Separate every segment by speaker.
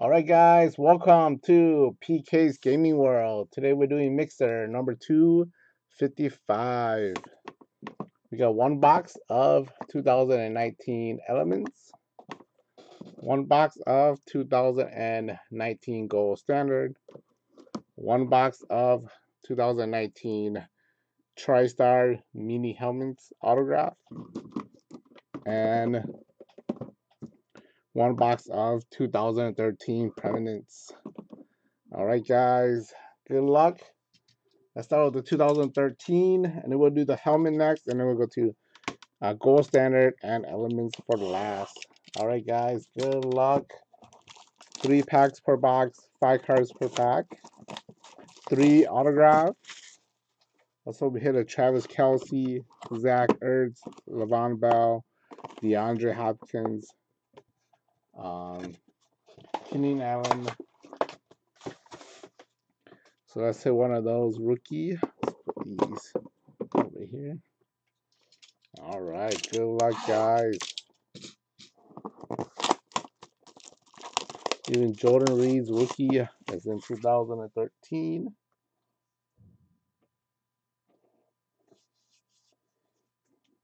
Speaker 1: All right, guys, welcome to PK's Gaming World. Today we're doing Mixer number 255. We got one box of 2019 Elements, one box of 2019 Gold Standard, one box of 2019 TriStar Mini Helmets Autograph, and one box of 2013 Prominence. All right, guys, good luck. Let's start with the 2013, and then we'll do the helmet next, and then we'll go to uh, Gold Standard and Elements for the last. All right, guys, good luck. Three packs per box, five cards per pack, three autograph. Also, we hit a Travis Kelce, Zach Ertz, Le'Veon Bell, DeAndre Hopkins, um, Keenan Allen. So let's say one of those rookie. Let's put these over here. All right, good luck, guys. Even Jordan Reed's rookie is in 2013.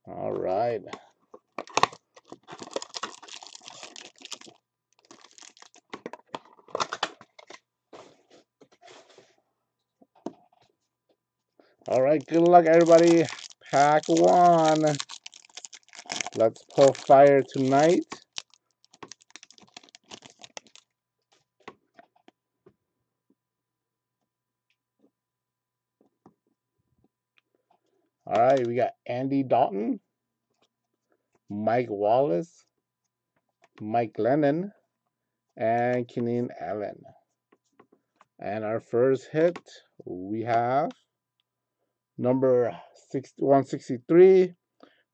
Speaker 1: All right. All right, good luck, everybody. Pack one. Let's pull fire tonight. All right, we got Andy Dalton, Mike Wallace, Mike Glennon, and Keenan Allen. And our first hit, we have number 163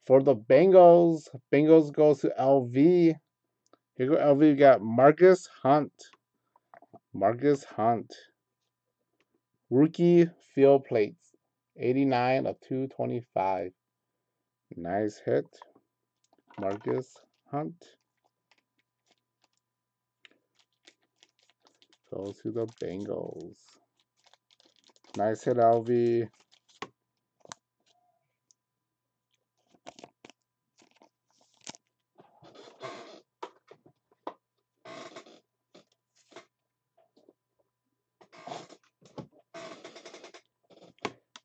Speaker 1: for the Bengals. Bengals goes to LV. Here go LV. We got Margus Hunt. Margus Hunt. Rookie field plates. 89 of 225. Nice hit. Margus Hunt. Goes to the Bengals. Nice hit, LV.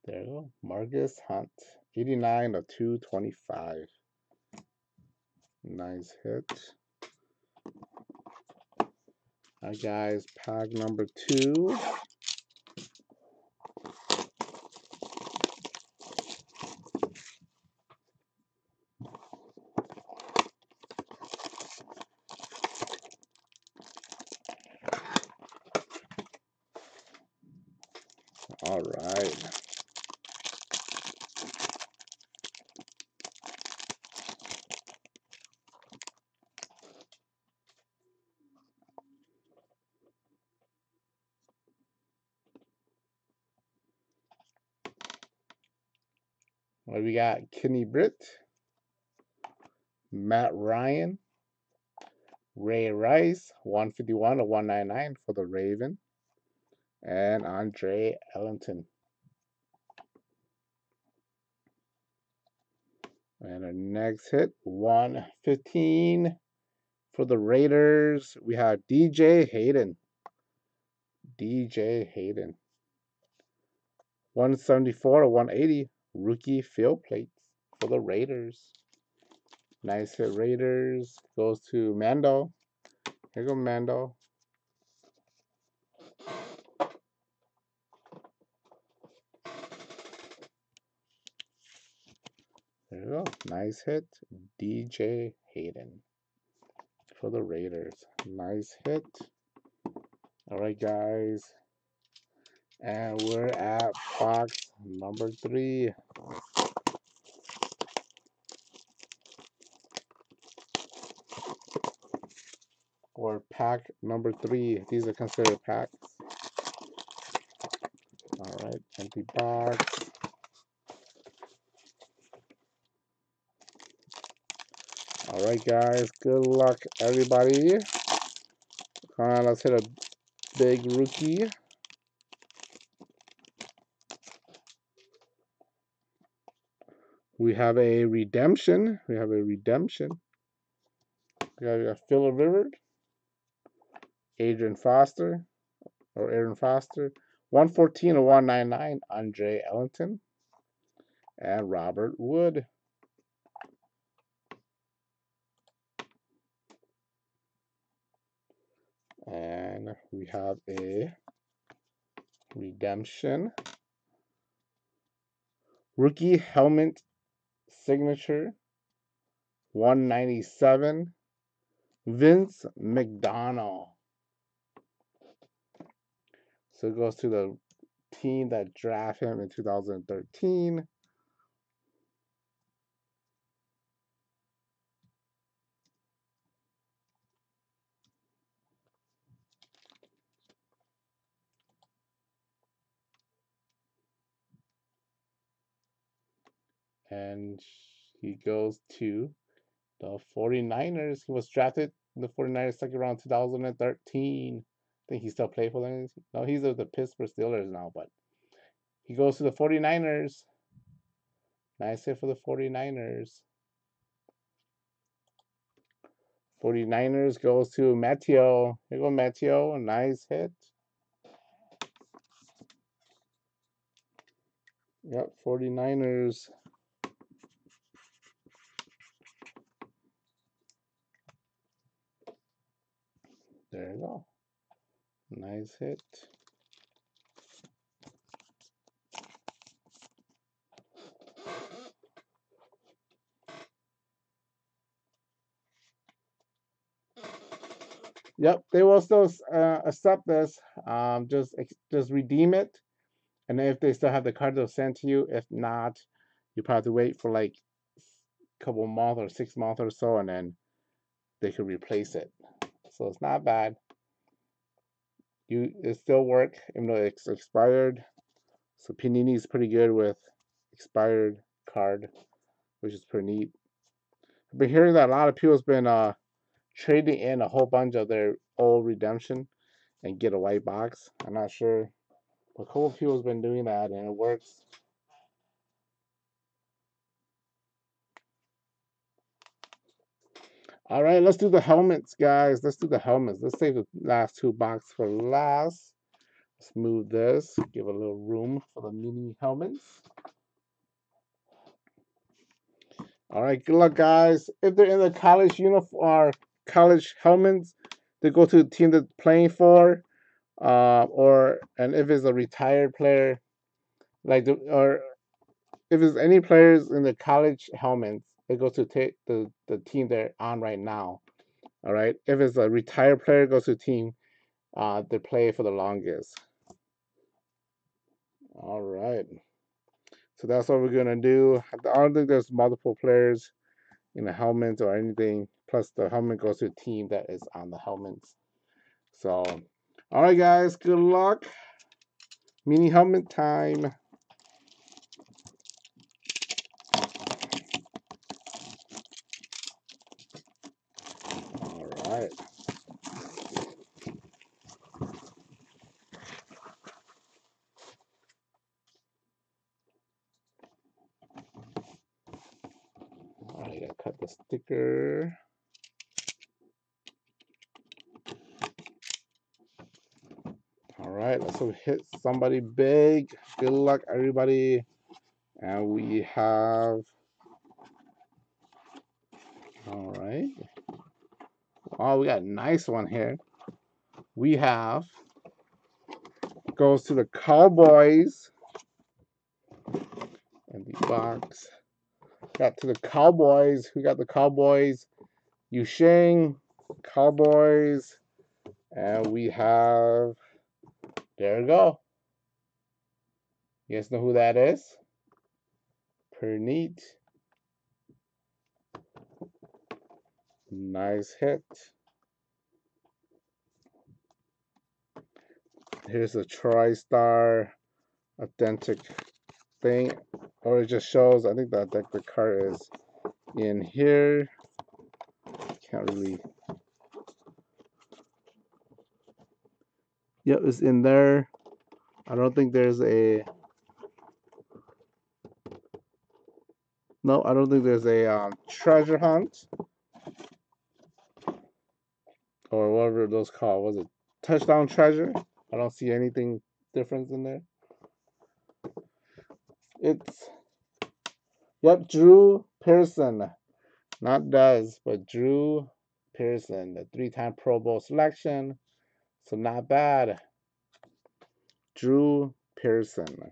Speaker 1: There you go. Margus Hunt. 89 of 225. Nice hit. Alright guys, pack number two. All right. What we got? Kenny Britt, Matt Ryan, Ray Rice, 151 to 199 for the Raven, and Andre Ellington. And our next hit, 115 for the Raiders. We have DJ Hayden. DJ Hayden. 174 to 180 rookie field plates for the Raiders. Nice hit, Raiders. Goes to Mando. Here go Mando. There you go. Nice hit, DJ Hayden for the Raiders. Nice hit. All right, guys. And we're at box number three. Or pack number three. These are considered packs. All right, empty box. All right, guys. Good luck, everybody. Come on, let's hit a big rookie. We have a redemption. We have a redemption. We we got Phil Rivers, Adrian Foster, or Aaron Foster, 114 or 199, Andre Ellington, and Robert Wood. And we have a redemption. Rookie helmet signature 197 Vance McDonald. So it goes to the team that drafted him in 2013. And he goes to the 49ers. He was drafted in the 49ers second round 2013. I think he still played for them. No, he's with the Pittsburgh Steelers now, but he goes to the 49ers. Nice hit for the 49ers. 49ers goes to Matteo. Here go Matteo. Nice hit. Yep, 49ers. There you go. Nice hit. Yep, they will still uh, accept this. Um, just just redeem it, and if they still have the card, they'll send to you. If not, you probably wait for like a couple months or six months or so, and then they could replace it. So it's not bad. You it still work even though it's expired. So Panini is pretty good with expired card, which is pretty neat. I've been hearing that a lot of people's been uh trading in a whole bunch of their old redemption and get a white box. I'm not sure. But a couple of people's been doing that and it works. All right, let's do the helmets, guys. Let's do the helmets. Let's save the last two boxes for last. Let's move this, give a little room for the mini helmets. All right, good luck, guys. If they're in the college uniform or college helmets, they go to the team they're playing for, uh, or and if it's a retired player, like the, or if it's any players in the college helmets, it goes to take the, the team they're on right now. All right. If it's a retired player, it goes to team uh, they play for the longest. All right. So that's what we're gonna do. I don't think there's multiple players in the helmets or anything. Plus the helmet goes to a team that is on the helmets. So all right guys, good luck. Mini helmet time. right. All right, I gotta cut the sticker. All right, let's hit somebody big. Good luck, everybody. And we have, all right. Oh, we got a nice one here. We have goes to the Cowboys. And the box got to the Cowboys. Who got the Cowboys? Yusheng, Cowboys. And we have, there we go. You guys know who that is? Pretty neat. Nice hit. Here's a TriStar authentic thing. Or it just shows, I think the card is in here. Can't really Yep, it's in there. I don't think there's a. No, I don't think there's a um, treasure hunt or whatever those called. Was it touchdown treasure? I don't see anything different in there. It's yep, Drew Pearson, not Dez, but Drew Pearson, the three-time Pro Bowl selection. So not bad. Drew Pearson.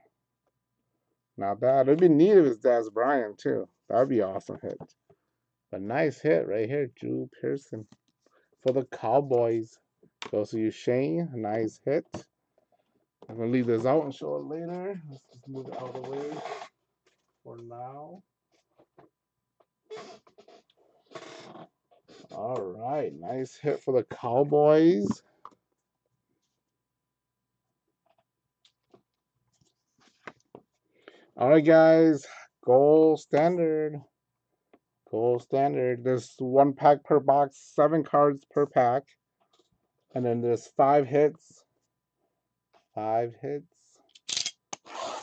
Speaker 1: Not bad. It'd be neat if it's Dez Bryant too. That'd be awesome hit. But nice hit right here, Drew Pearson. For the Cowboys. Goes to you, Shane. Nice hit. I'm gonna leave this out and show it later. Let's just move it out of the way for now. All right, nice hit for the Cowboys. All right, guys, gold standard. Gold standard. There's one pack per box, seven cards per pack. And then there's five hits. Five hits.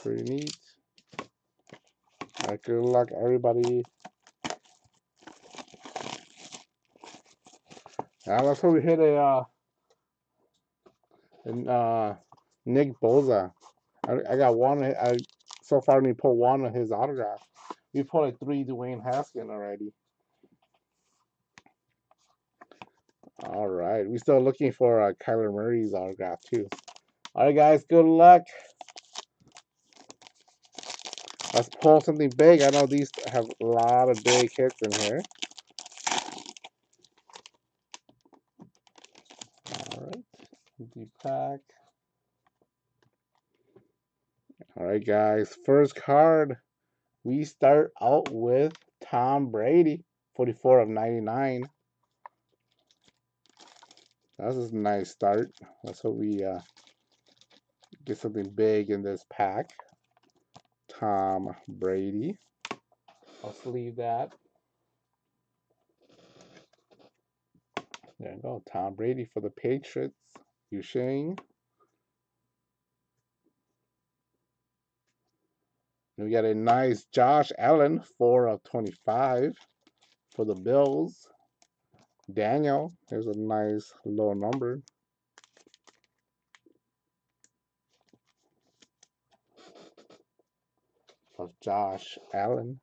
Speaker 1: Pretty neat. All right, good luck, everybody. Now let's hope we hit a uh, and uh, Nick Bosa. I, I got one. I so far only pulled one of his autograph. We pulled like three Dwayne Haskin already. All right, we still looking for uh, Kyler Murray's autograph too. All right, guys, good luck. Let's pull something big. I know these have a lot of big hits in here. All right, empty pack. All right, guys. First card, we start out with Tom Brady, 44 of 99. That's a nice start. Let's hope we uh, get something big in this pack. Tom Brady. I'll sleeve that. There you go. Tom Brady for the Patriots. Yusheng. We got a nice Josh Allen, 4 of 25 for the Bills. Daniel, there's a nice low number. Of Josh Allen.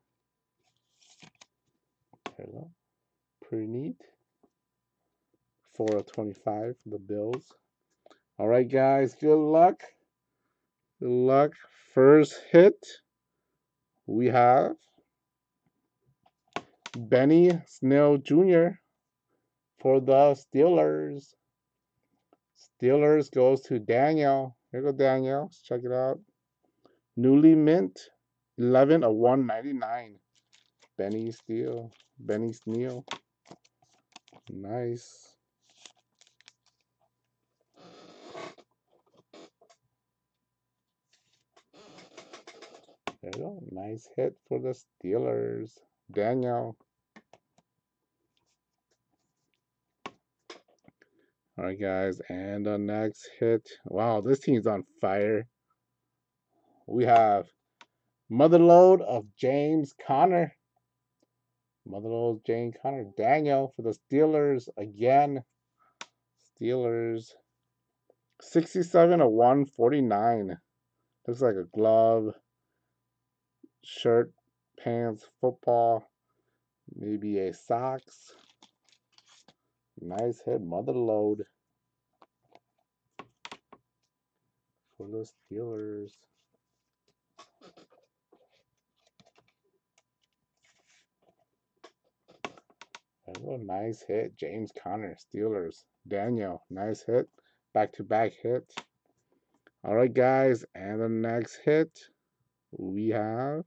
Speaker 1: There you go. Pretty neat. 4 of 25 for the Bills. All right, guys, good luck. Good luck. First hit we have Benny Snell Jr. for the Steelers. Steelers goes to Daniel. Here go Daniel. Let's check it out. Newly mint, 11 of 199. Benny Steele. Benny Snell. Nice. There you go. Nice hit for the Steelers. Daniel. All right, guys. And the next hit. Wow, this team's on fire. We have Mother Lode of James Conner. Mother Lode James Conner. Daniel for the Steelers again. Steelers. 67 of 149. Looks like a glove shirt, pants, football, maybe a socks. Nice hit, mother lode for the Steelers. a nice hit, James Conner, Steelers. Daniel, nice hit, back to back hit. All right, guys, and the next hit we have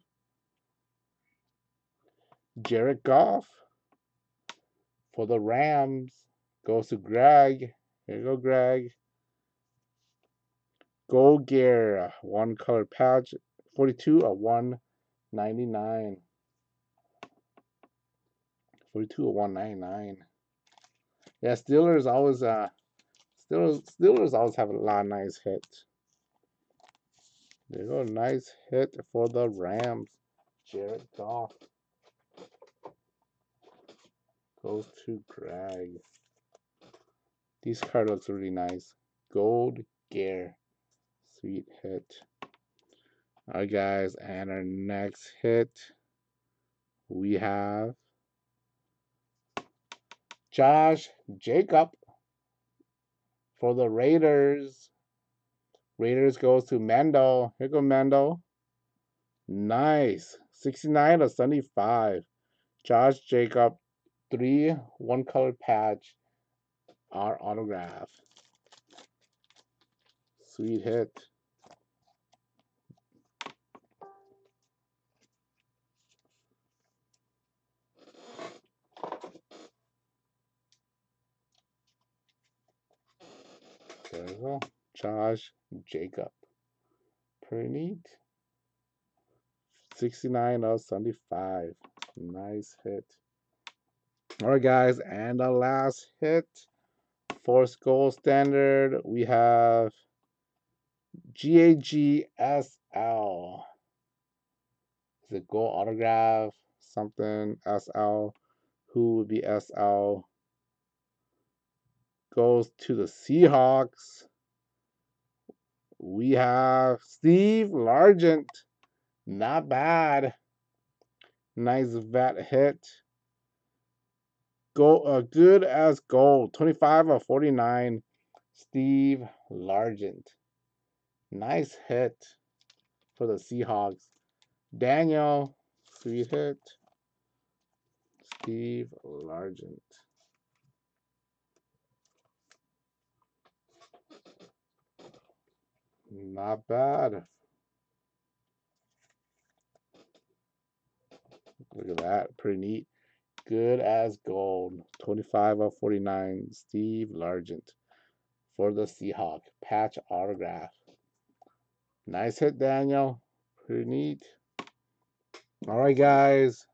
Speaker 1: Jared Goff for the Rams goes to Greg. Here you go, Greg. Gold Gear, one color patch, 42 of 199. 42 of 199. Yeah, Steelers always uh Steelers, Steelers always have a lot of nice hits. There you go, nice hit for the Rams. Jared Goff goes to Greg. These card looks really nice. Gold Gear. Sweet hit. Alright guys, and our next hit we have Josh Jacob for the Raiders. Raiders goes to Mando. Here go Mando. Nice. 69 of 75. Josh Jacob. Three one color patch. Our autograph. Sweet hit. There we go. Josh Jacob. Pretty neat. 69 of 75. Nice hit. All right, guys. And the last hit for gold Standard, we have GAGSL. Is it gold autograph? Something SL. Who would be SL? Goes to the Seahawks we have Steve Largent. Not bad. Nice vet hit. Go uh, good as gold. 25 of 49. Steve Largent. Nice hit for the Seahawks. Daniel, sweet hit. Steve Largent. Not bad. Look at that. Pretty neat. Good as gold. 25 of 49. Steve Largent for the Seahawk. Patch autograph. Nice hit, Daniel. Pretty neat. All right, guys.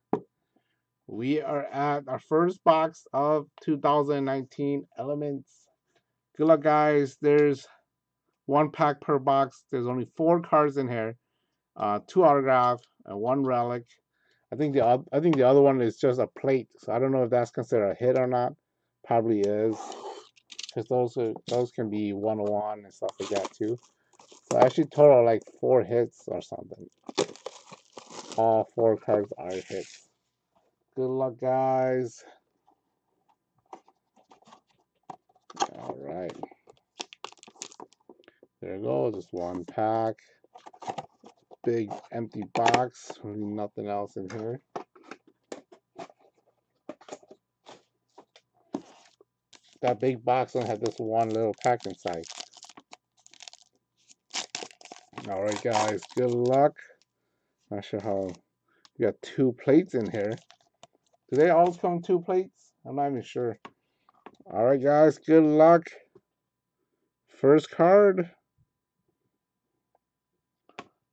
Speaker 1: We are at our first box of 2019 Elements. Good luck, guys. There's one pack per box. There's only four cards in here, uh, two autograph and one relic. I think the I think the other one is just a plate, so I don't know if that's considered a hit or not. Probably is, because those are, those can be one one and stuff like that too. So I actually total like four hits or something. All four cards are hits. Good luck, guys. All right. There you go, just one pack. Big empty box, nothing else in here. That big box only had this one little pack inside. Alright guys, good luck. Not sure how you got two plates in here. Do they always come two plates? I'm not even sure. Alright guys, good luck. First card.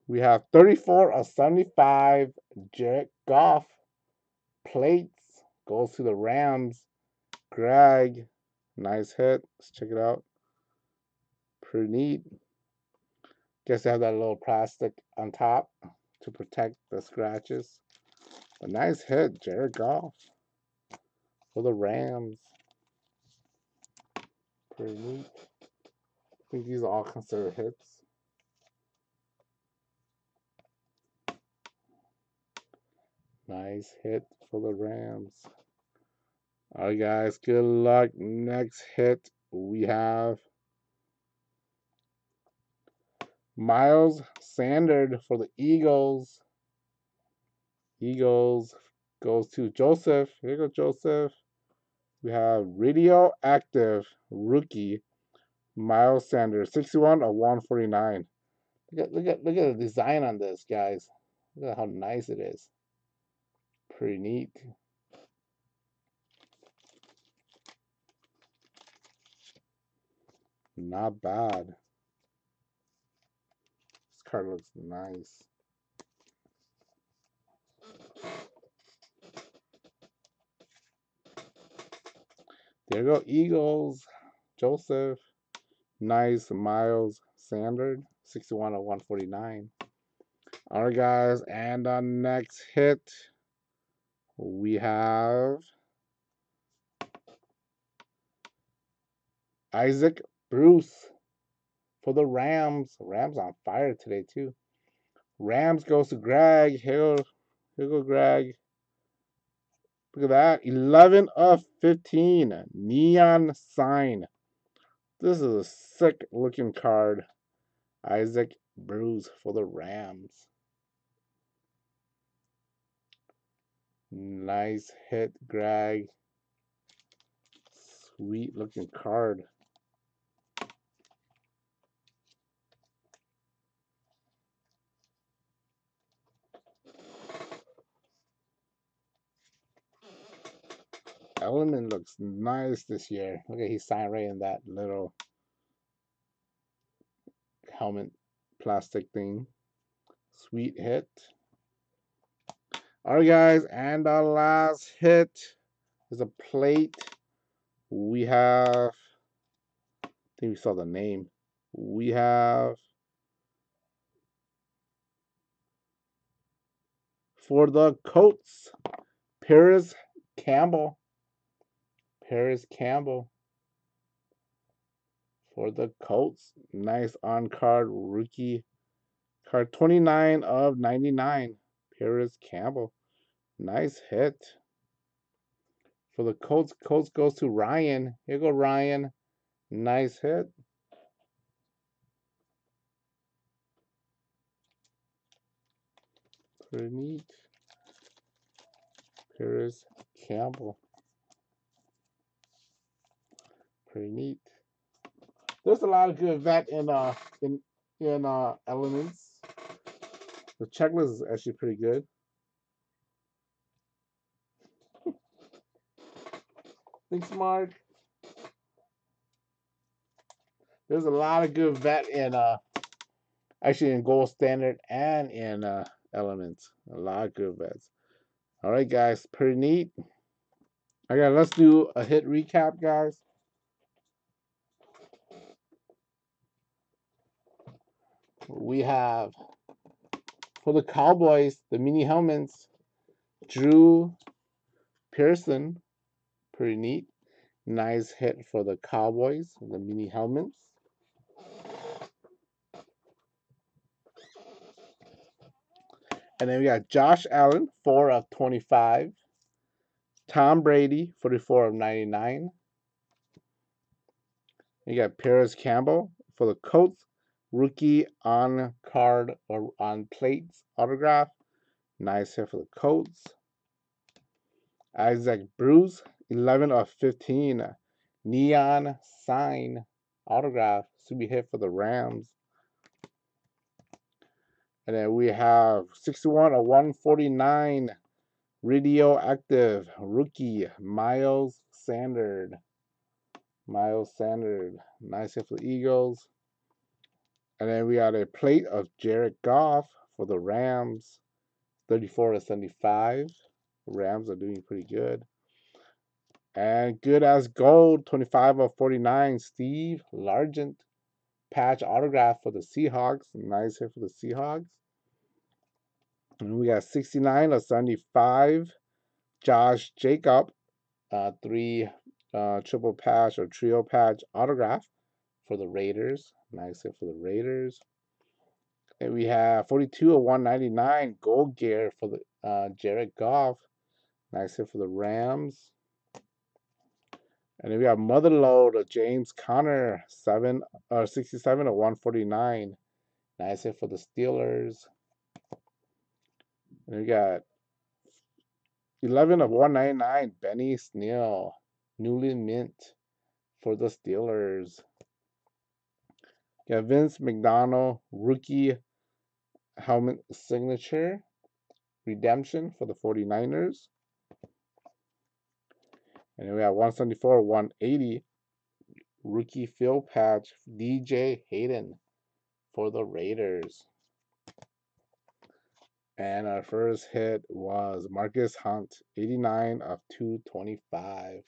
Speaker 1: We have 34 of 75. Jared Goff. Plates. Goes to the Rams. Greg. Nice hit. Let's check it out. Pretty neat. Guess they have that little plastic on top to protect the scratches. A nice hit, Jared Goff. For the Rams. Pretty neat. I think these are all considered hits. Nice hit for the Rams. All right, guys. Good luck. Next hit we have Miles Sanders for the Eagles. Eagles goes to Joseph. Here go, Joseph. We have radioactive rookie Miles Sanders, 61 of 149. Look at look at look at the design on this, guys. Look at how nice it is. Pretty neat. Not bad. This card looks nice. There go, Eagles. Joseph. Nice Miles Sanders, 61 of 149. All right, guys, and the next hit we have Isaac Bruce for the Rams. Rams on fire today too. Rams goes to Greg. Here, here go Greg. Look at that. 11 of 15. Neon sign. This is a sick looking card. Isaac Bruce for the Rams. Nice hit, Greg. Sweet looking card. Element looks nice this year. Look at he signed right in that little helmet plastic thing. Sweet hit. All right, guys, and our last hit is a plate. We have, I think we saw the name. We have for the Colts, Parris Campbell. Parris Campbell for the Colts. Nice on card rookie card 29 of 99. Parris Campbell. Nice hit. For the Colts, Colts goes to Ryan. Here go Ryan. Nice hit. Pretty neat. Parris Campbell. Pretty neat. There's a lot of good vet in uh in in uh elements. The checklist is actually pretty good. Thanks, Mark. There's a lot of good vet in uh actually in gold standard and in uh elements. A lot of good vets. All right, guys, pretty neat. Okay, let's do a hit recap, guys. we have for the Cowboys, the mini helmets, Drew Pearson, pretty neat. Nice hit for the Cowboys, the mini helmets. And then we got Josh Allen, 4 of 25. Tom Brady, 44 of 99. You got Parris Campbell for the Colts, Rookie on card or on plates autograph. Nice here for the Colts. Isaac Bruce, 11 of 15. Neon sign autograph. Be hit for the Rams. And then we have 61 of 149. Radioactive rookie Miles Sanders. Miles Sanders. Nice hit for the Eagles. And then we got a plate of Jared Goff for the Rams, 34 to 75. The Rams are doing pretty good. And good as gold, 25 of 49. Steve Largent patch autograph for the Seahawks. Nice hit for the Seahawks. And we got 69 of 75. Josh Jacob, uh, three uh, triple patch or trio patch autograph for the Raiders. Nice hit for the Raiders. And we have 42 of 199 gold gear for the uh, Jared Goff. Nice hit for the Rams. And then we have Mother Lode of James Conner, seven or uh, 67 of 149. Nice hit for the Steelers. And we got 11 of 199 Benny Snell, newly mint for the Steelers. Got Vance McDonald, rookie helmet signature, redemption for the 49ers. And then we have 174, 180, rookie field patch, DJ Hayden for the Raiders. And our first hit was Margus Hunt, 89 of 225.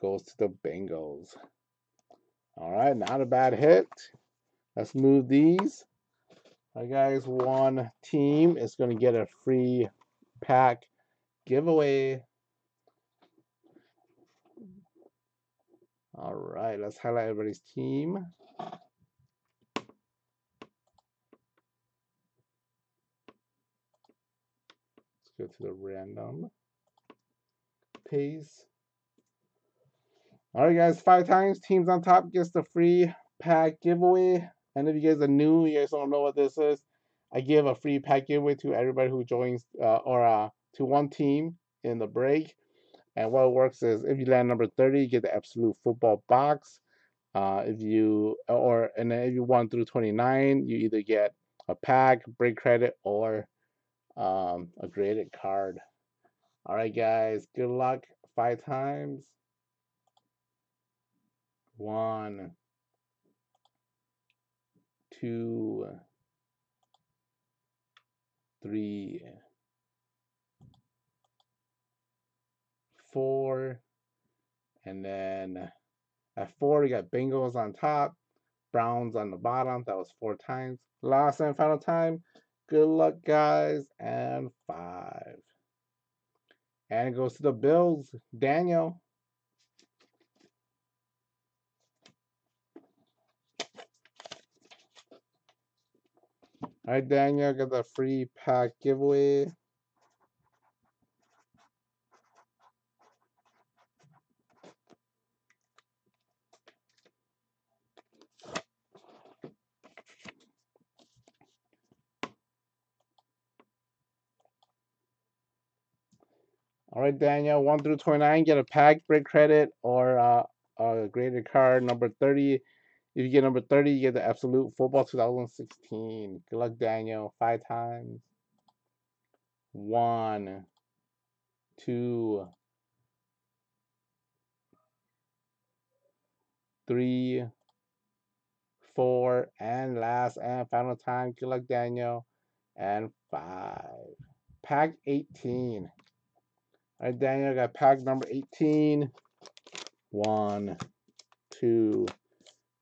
Speaker 1: Goes to the Bengals. All right, not a bad hit. Let's move these. Right, guys, one team is going to get a free pack giveaway. All right, let's highlight everybody's team. Let's go to the random pace. All right, guys, five times. Teams on top gets the free pack giveaway. And if you guys are new, you guys don't know what this is, I give a free pack giveaway to everybody who joins uh, or uh, to one team in the break. And what works is if you land number 30, you get the absolute football box. Uh, if you or and then if you won through 29, you either get a pack, break credit, or um, a graded card. All right, guys, good luck five times. One, two, three, four, and then at four, we got Bengals on top, Browns on the bottom. That was four times. Last and final time. Good luck, guys. And five. And it goes to the Bills. Daniel. All right, Daniel, got the free pack giveaway. All right, Daniel, 1 through 29, get a pack, break credit, or uh, a graded card. Number 30, if you get number 30, you get the Absolute Football 2016. Good luck, Daniel. Five times. One, two, three, four, and last and final time. Good luck, Daniel. And five. Pack 18. All right, Daniel, I got pack number 18. One, two,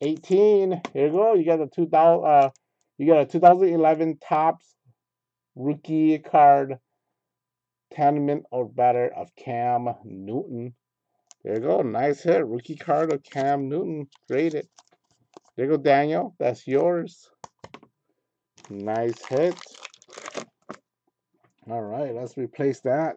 Speaker 1: 18. Here you go. You got the 2000. Uh, you got a 2011 Topps rookie card, 10 mint or better of Cam Newton. There you go. Nice hit. Rookie card of Cam Newton. Graded. There you go, Daniel. That's yours. Nice hit. All right, let's replace that.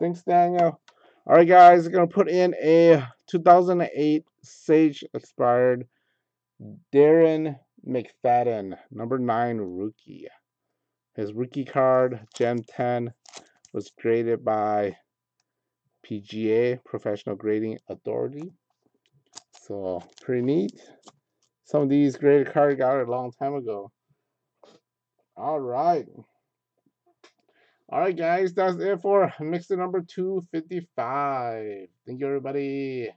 Speaker 1: Thanks, Daniel. All right, guys, I'm going to put in a 2008 Sage Aspire Darren McFadden, number 9 rookie. His rookie card, Gem 10, was graded by PGA, Professional Grading Authority. So, pretty neat. Some of these graded cards got a long time ago. All right. All right, guys, that's it for mixer number 255. Thank you, everybody.